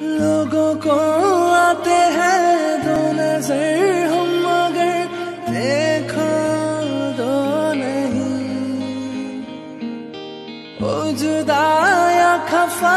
लोगों को आते हैं दो नज़र हम, मगर देखो दो नहीं। ओ या खफा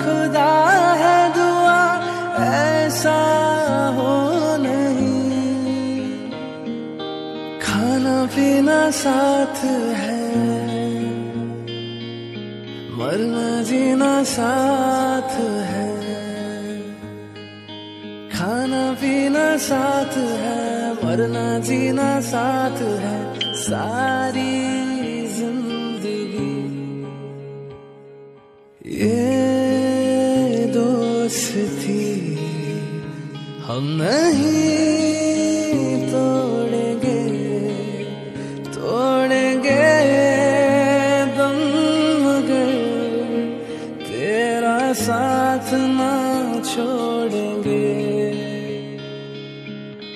खुदा है दुआ, ऐसा हो नहीं। खाना पीना साथ है, मरना जीना साथ खाना पीना साथ है, मरना जीना साथ है, सारी ज़िंदगी। ये दोस्ती हम नहीं तोड़ेंगे तोड़ेंगे तेरा साथ ना छोड़ेंगे।